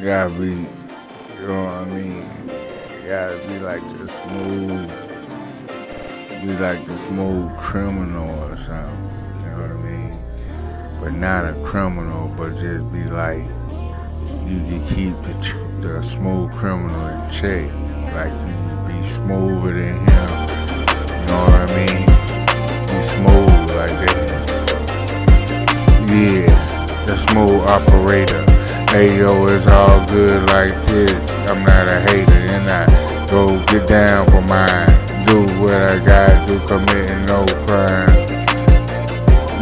You gotta be, you know what I mean? You gotta be like the smooth, be like the smooth criminal or something. You know what I mean? But not a criminal, but just be like, you can keep the, the smooth criminal in check. Like you can be smoother than him. You know what I mean? Be smooth like that. Yeah, the smooth operator. Hey yo, it's all good like this. I'm not a hater, and I go get down for mine. Do what I gotta do, committing no crime.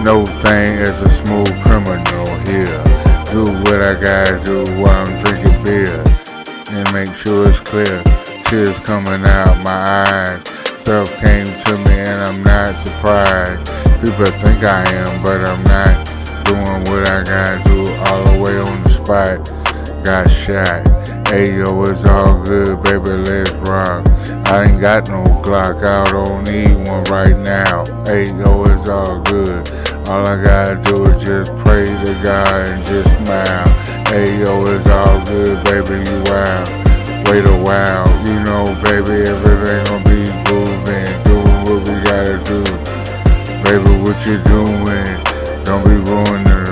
No thing as a smooth criminal here. Do what I gotta do while I'm drinking beer. And make sure it's clear. Tears coming out my eyes. Stuff came to me and I'm not surprised. People think I am, but I'm not doing what I gotta do all the way on spot. Got shot. Hey yo, it's all good, baby, let's rock. I ain't got no Glock, I don't need one right now. Hey yo, it's all good. All I gotta do is just pray to God and just smile. Hey yo, it's all good, baby, you wild. Wait a while, you know, baby, everything gonna be moving, doing what we gotta do. Baby, what you doing? Don't be ruining.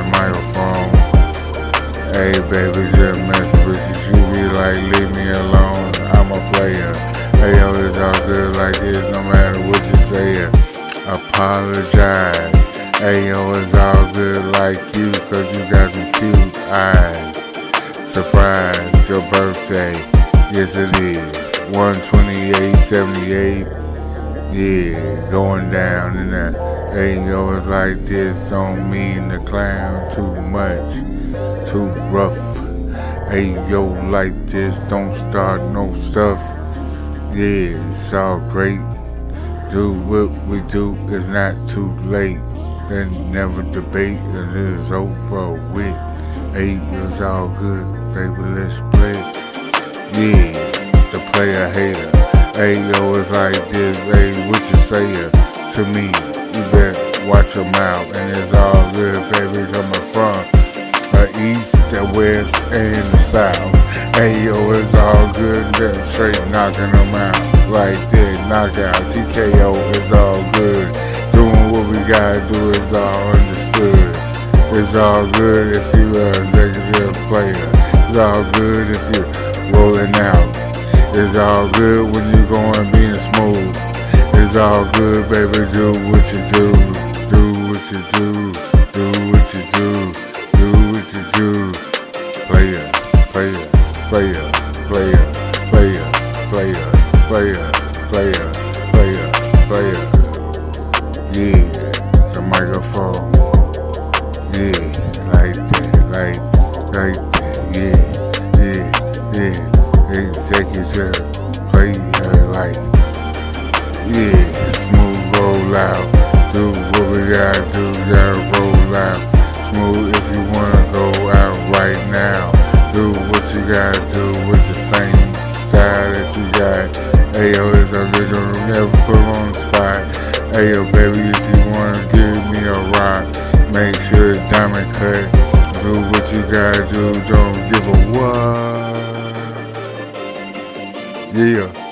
Hey, baby, just messing with you. She be like, leave me alone. I'm a player. Hey, yo, it's all good like this, no matter what you say. Apologize. Hey, yo, it's all good like you, cause you got some cute eyes. Surprise, your birthday. Yes, it is. 12878. Yeah, going down in that. Hey, yo, it's like this. Don't mean to clown too much. Too rough. Hey, yo, like this. Don't start no stuff. Yeah, it's all great. Do what we do. It's not too late. Then never debate. It is over with. Hey, it's all good. Baby, let's play. Yeah, the player hater. Hey yo, it's like this. Hey, what you say to me? You better watch your mouth, and it's all good, baby. Coming from the east, the west, and the south. Hey yo, it's all good. Them straight knocking them out like that. Knockout, TKO is all good. Doing what we gotta do is all understood. It's all good if you a executive player. It's all good if you're rolling out. It's all good when you going being smooth. It's all good, baby. Do what you do. Do what you do. Do what you do. You do. Player, player, player, player, player, player, player, player, player, player. Yeah, the microphone. Yeah, like that, like, like that. Yeah, yeah, yeah executive player like yeah smooth roll out do what we gotta do gotta same style that you got. Ayo, it's a good one never put on the spot. Ayo, baby, if you wanna give me a rock make sure it's diamond cut. Do what you gotta do don't give a what. Yeah.